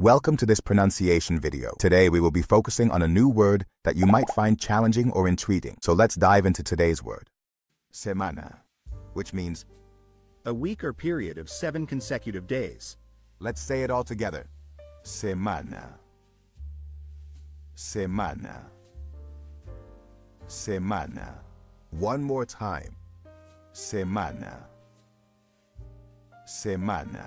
Welcome to this pronunciation video. Today we will be focusing on a new word that you might find challenging or intriguing. So let's dive into today's word. Semana, which means, A week or period of seven consecutive days. let's say it all together. Semana. Semana. Semana. One more time. Semana. Semana.